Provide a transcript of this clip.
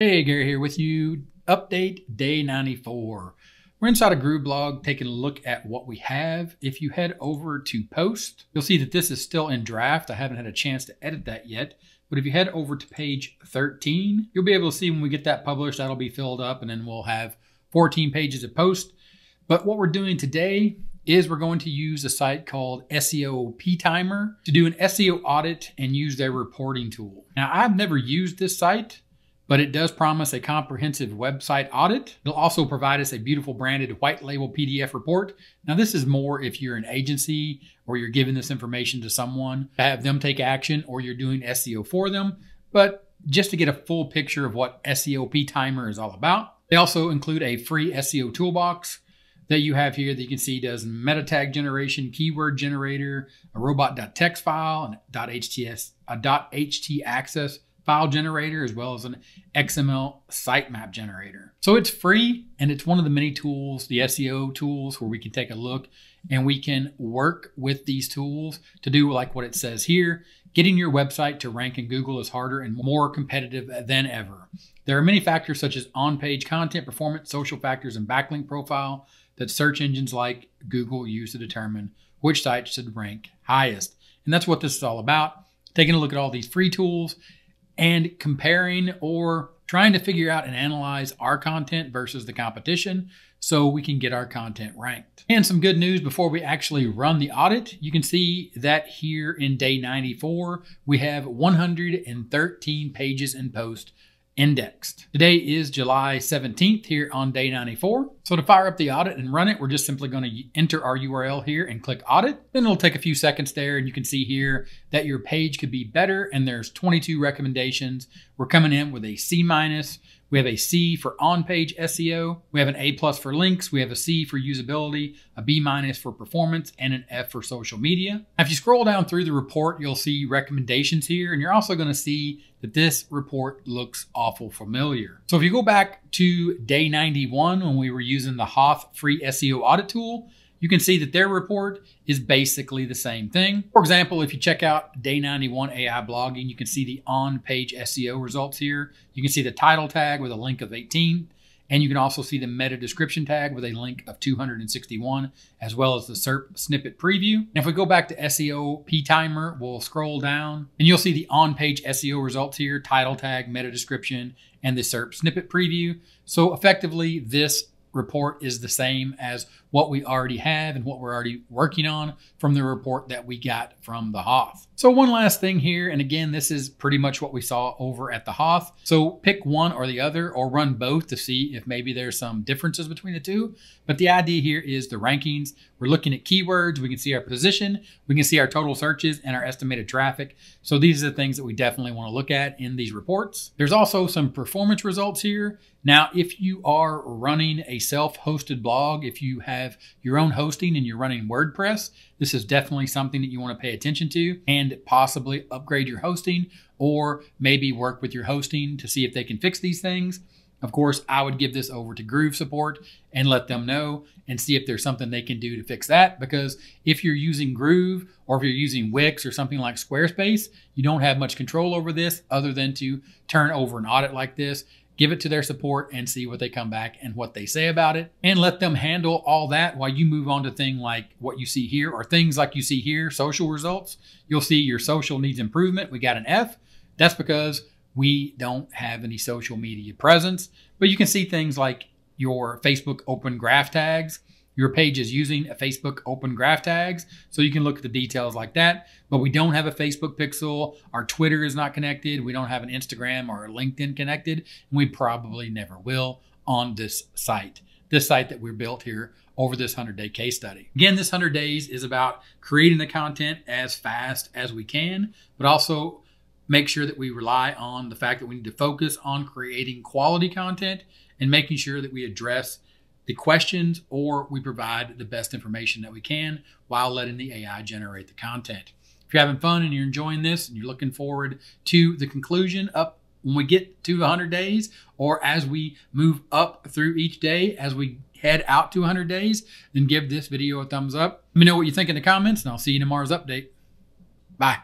Hey, Garry here with you. Update day 94. We're inside of Grooveblog taking a look at what we have. If you head over to post, you'll see that this is still in draft. I haven't had a chance to edit that yet. But if you head over to page 13, you'll be able to see when we get that published, that'll be filled up and then we'll have 14 pages of post. But what we're doing today is we're going to use a site called SEOptimer to do an SEO audit and use their reporting tool. Now, I've never used this site but it does promise a comprehensive website audit. It'll also provide us a beautiful branded white label PDF report. Now, this is more if you're an agency or you're giving this information to someone to have them take action or you're doing SEO for them. But just to get a full picture of what SEOptimer is all about, they also include a free SEO toolbox that you have here that you can see does meta tag generation, keyword generator, a robot.txt file, and a .htaccess file generator as well as an XML sitemap generator. So it's free and it's one of the many tools, the SEO tools, where we can take a look and we can work with these tools to do like what it says here. Getting your website to rank in Google is harder and more competitive than ever. There are many factors such as on page content, performance, social factors, and backlink profile that search engines like Google use to determine which sites should rank highest. And that's what this is all about. Taking a look at all these free tools and comparing or trying to figure out and analyze our content versus the competition so we can get our content ranked. And some good news before we actually run the audit, you can see that here in day 94, we have 113 pages in post indexed. Today is July 17th here on day 94. So to fire up the audit and run it, we're just simply going to enter our URL here and click audit. Then it'll take a few seconds there and you can see here that your page could be better and there's 22 recommendations. We're coming in with a C minus. We have a C for on-page SEO. We have an A plus for links. We have a C for usability, a B minus for performance, and an F for social media. Now, if you scroll down through the report, you'll see recommendations here, and you're also going to see that this report looks awful familiar. So if you go back to day 91 when we were using the Hoth free SEO audit tool, you can see that their report is basically the same thing. For example, if you check out Day 91 AI blogging, you can see the on-page SEO results here. You can see the title tag with a link of 18, and you can also see the meta description tag with a link of 261, as well as the SERP snippet preview. And if we go back to SEOptimer, we'll scroll down and you'll see the on-page SEO results here, title tag, meta description, and the SERP snippet preview. So effectively, this report is the same as what we already have and what we're already working on from the report that we got from the Hoth. So one last thing here, and again, this is pretty much what we saw over at the Hoth. So pick one or the other or run both to see if maybe there's some differences between the two. But the idea here is the rankings. We're looking at keywords. We can see our position. We can see our total searches and our estimated traffic. So these are the things that we definitely want to look at in these reports. There's also some performance results here. Now, if you are running a self-hosted blog, if you have have your own hosting and you're running WordPress, this is definitely something that you want to pay attention to and possibly upgrade your hosting or maybe work with your hosting to see if they can fix these things. Of course, I would give this over to Groove support and let them know and see if there's something they can do to fix that. Because if you're using Groove or if you're using Wix or something like Squarespace, you don't have much control over this other than to turn over an audit like this give it to their support and see what they come back and what they say about it and let them handle all that while you move on to things like what you see here or things like you see here, social results. You'll see your social needs improvement. We got an F. That's because we don't have any social media presence, but you can see things like your Facebook open graph tags your page is using a Facebook open graph tags. So you can look at the details like that. But we don't have a Facebook pixel. Our Twitter is not connected. We don't have an Instagram or a LinkedIn connected. And we probably never will on this site. This site that we built here over this 100 day case study. Again, this 100 days is about creating the content as fast as we can, but also make sure that we rely on the fact that we need to focus on creating quality content and making sure that we address the questions or we provide the best information that we can while letting the AI generate the content. If you're having fun and you're enjoying this and you're looking forward to the conclusion up when we get to 100 days or as we move up through each day as we head out to 100 days, then give this video a thumbs up. Let me know what you think in the comments and I'll see you in tomorrow's update. Bye.